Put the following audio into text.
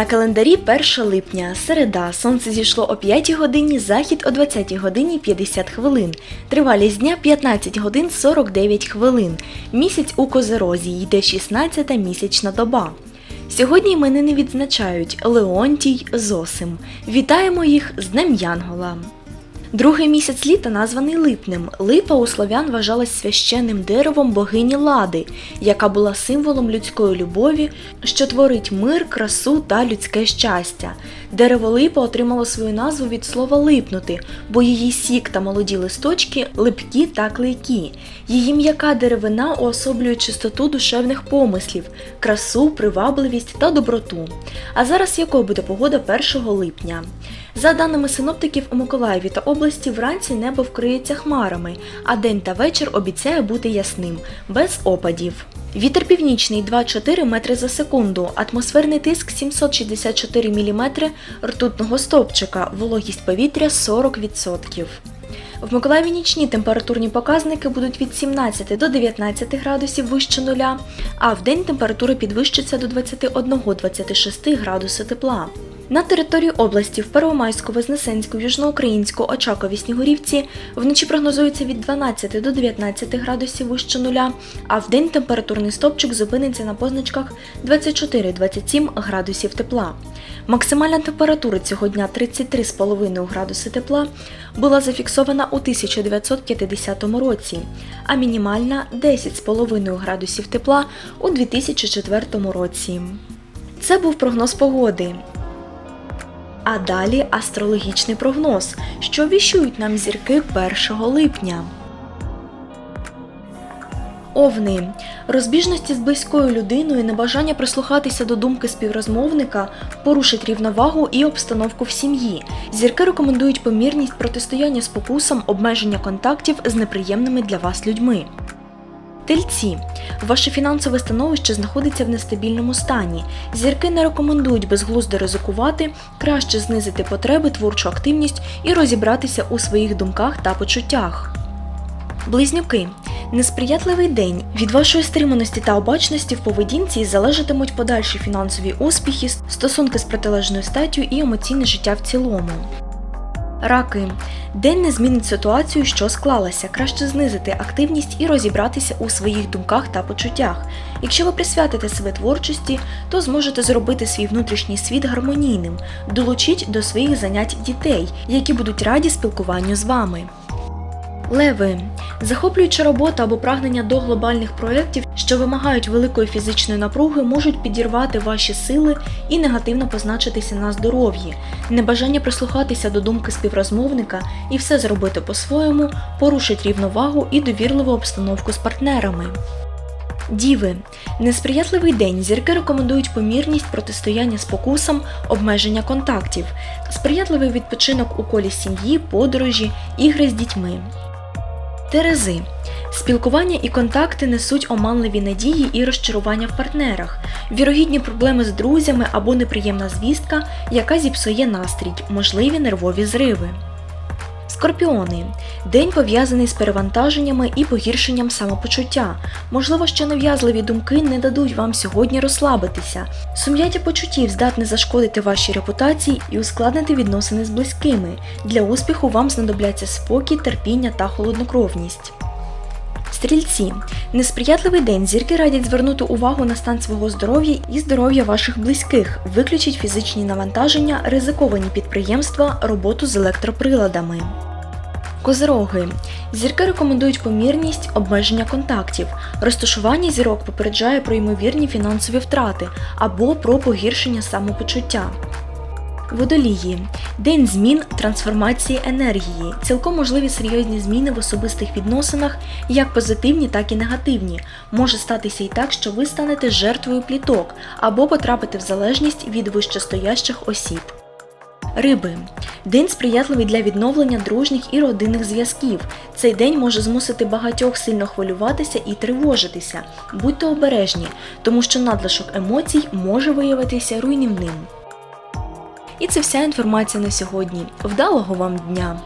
На календарі 1 липня, середа, сонце зійшло о 5 годині, захід о 20 годині 50 хвилин. Тривалість дня 15 годин 49 хвилин. Місяць у Козерозі йде 16 місячна доба. Сьогодні мене не відзначають Леонтій Зосим. Вітаємо їх з Днем Янгола. Другий місяць літа названий липнем. Липа у слов'ян вважалась священним деревом богині Лади, яка була символом людської любові, що творить мир, красу та людське щастя. Дерево липа отримало свою назву від слова липнути, бо її сік та молоді листочки липкі та клейкі. Її м'яка деревина уособлює чистоту душевних помислів, красу, привабливість та доброту. А зараз якою буде погода 1 липня? За даними синоптиків у Миколаєві та області, вранці небо вкриється хмарами, а день та вечір обіцяє бути ясним, без опадів. Вітер північний 2,4 метри за секунду, атмосферний тиск 764 мм ртутного стовпчика, вологість повітря 40%. В Миколаєві нічні температурні показники будуть від 17 до 19 градусів вище нуля, а в день температура підвищиться до 21-26 градусів тепла. На території області в Первомайську, Вознесенську, Южноукраїнську, Очакові, Снігурівці вночі прогнозується від 12 до 19 градусів вище нуля, а в день температурний стопчик зупиниться на позначках 24-27 градусів тепла. Максимальна температура цього дня 33,5 градуси тепла була зафіксована у 1950 році, а мінімальна 10,5 градусів тепла у 2004 році. Це був прогноз погоди. А далі астрологічний прогноз, що віщують нам зірки 1 липня. Овни. Розбіжності з близькою людиною, небажання прислухатися до думки співрозмовника порушить рівновагу і обстановку в сім'ї. Зірки рекомендують помірність протистояння спокусам, обмеження контактів з неприємними для вас людьми. Тельці. Ваше фінансове становище знаходиться в нестабільному стані. Зірки не рекомендують безглуздо ризикувати, краще знизити потреби, творчу активність і розібратися у своїх думках та почуттях. Близнюки. Несприятливий день. Від вашої стриманості та обачності в поведінці залежатимуть подальші фінансові успіхи, стосунки з протилежною статтю і емоційне життя в цілому. Раки. День не змінить ситуацію, що склалася. Краще знизити активність і розібратися у своїх думках та почуттях. Якщо ви присвятите себе творчості, то зможете зробити свій внутрішній світ гармонійним. Долучіть до своїх занять дітей, які будуть раді спілкуванню з вами. Леви. Захоплююча робота або прагнення до глобальних проєктів, що вимагають великої фізичної напруги, можуть підірвати ваші сили і негативно позначитися на здоров'ї. Небажання прислухатися до думки співрозмовника і все зробити по-своєму порушить рівновагу і довірливу обстановку з партнерами. Діви. Несприятливий день. Зірки рекомендують помірність протистояння спокусам, обмеження контактів, сприятливий відпочинок у колі сім'ї, подорожі, ігри з дітьми. Терези. Спілкування і контакти несуть оманливі надії і розчарування в партнерах, вірогідні проблеми з друзями або неприємна звістка, яка зіпсує настрій, можливі нервові зриви. Скорпіони. День пов'язаний з перевантаженнями і погіршенням самопочуття. Можливо, що нав'язливі думки не дадуть вам сьогодні розслабитися. Сум'яття почуттів здатне зашкодити вашій репутації і ускладнити відносини з близькими. Для успіху вам знадобляться спокій, терпіння та холоднокровність. Стрільці. Несприятливий день зірки радять звернути увагу на стан свого здоров'я і здоров'я ваших близьких, виключіть фізичні навантаження, ризиковані підприємства, роботу з електроприладами. Козироги. Зірки рекомендують помірність обмеження контактів. Розташування зірок попереджає про ймовірні фінансові втрати або про погіршення самопочуття. Водолії. День змін трансформації енергії. Цілком можливі серйозні зміни в особистих відносинах, як позитивні, так і негативні. Може статися і так, що ви станете жертвою пліток або потрапите в залежність від вищестоящих осіб. Риби. День сприятливий для відновлення дружніх і родинних зв'язків. Цей день може змусити багатьох сильно хвилюватися і тривожитися. Будьте обережні, тому що надлишок емоцій може виявитися руйнівним. І це вся інформація на сьогодні. Вдалого вам дня!